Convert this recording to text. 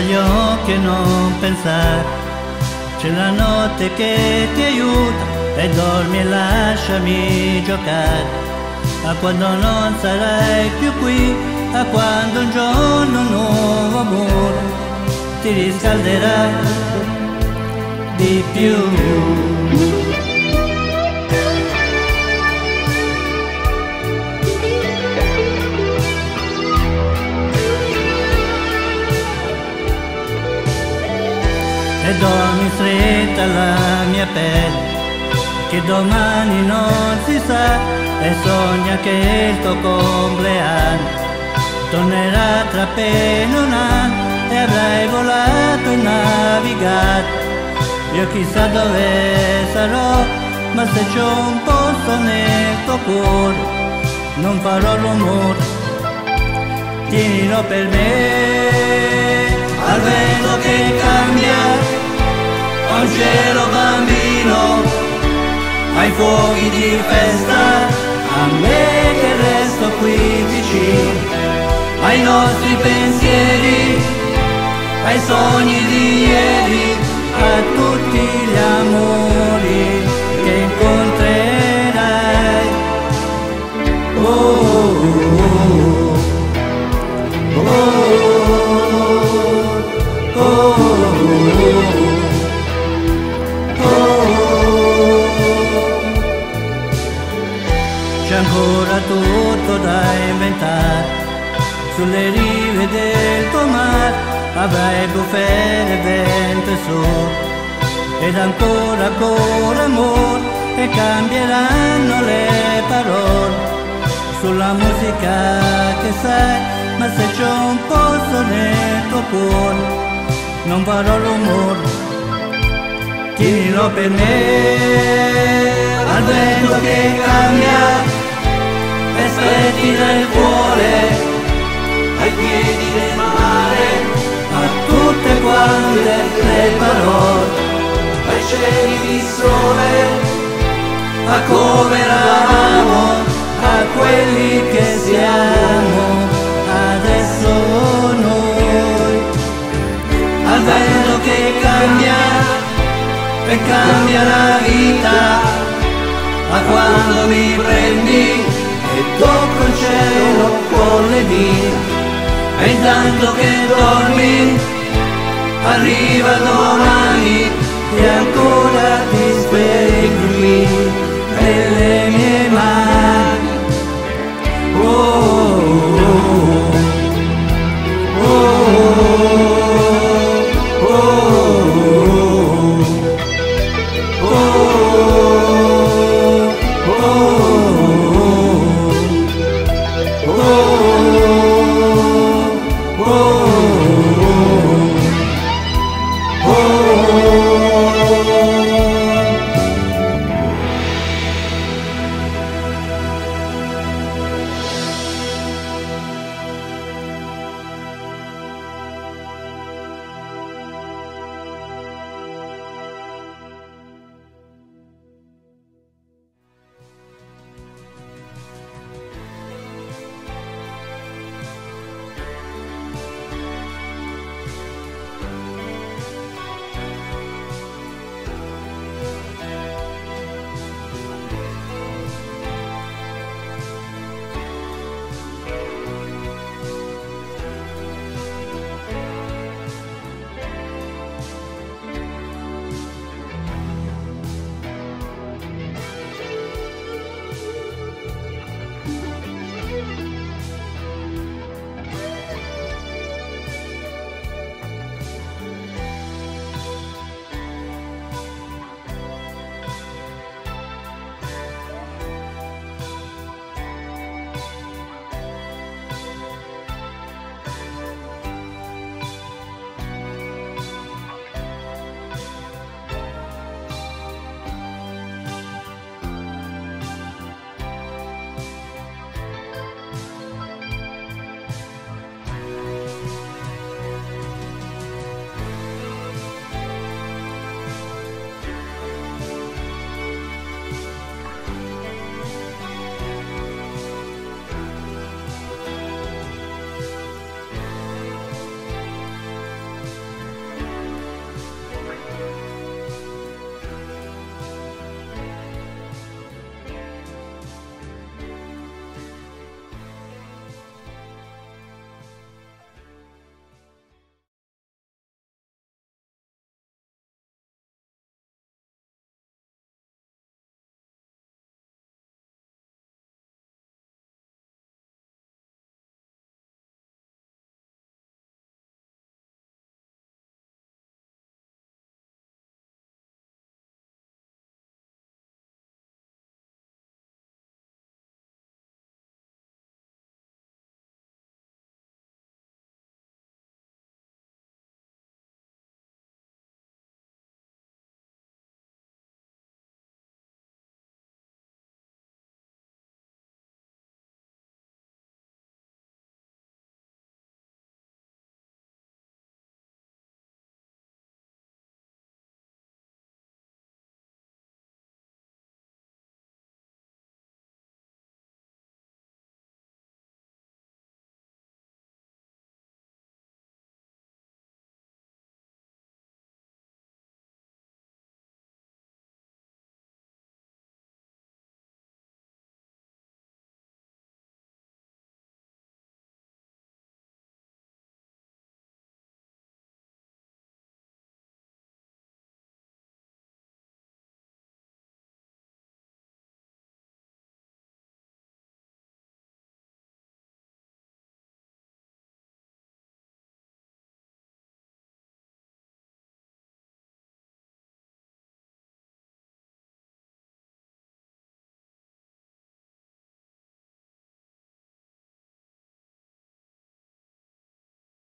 gli occhi e non pensare, c'è la notte che ti aiuta e dormi e lasciami giocare, a quando non sarai più qui, a quando un giorno un nuovo amore ti riscalderà di più. Dormi stretta alla mia pelle che domani non si sa e sogna che il tuo compleanno tornerà tra appena un anno e avrai volato e navigato. Io chissà dove sarò ma se c'è un posto nel tuo cuore non farò rumore tienilo per me. Al vento che cambia al cielo bambino, ai fuochi di festa, a me che resto qui vicino, ai nostri pensieri, ai sogni di ieri, c'è ancora tutto da inventare. Sulle rive del tuo mare avrai bufere vento e sole ed ancora ancora amore e cambieranno le parole. Sulla musica che sai ma se c'è un posto nel tuo cuore non farò rumore tienilo per me al vento che cambia le parole ai cieli di sole a come eravamo a quelli che siamo adesso noi. Al vento che cambia e cambia la vita, ma quando mi prendi e tocco il cielo con le dita, e intanto che dormi, arriva domani e ancora ti svegli nelle mie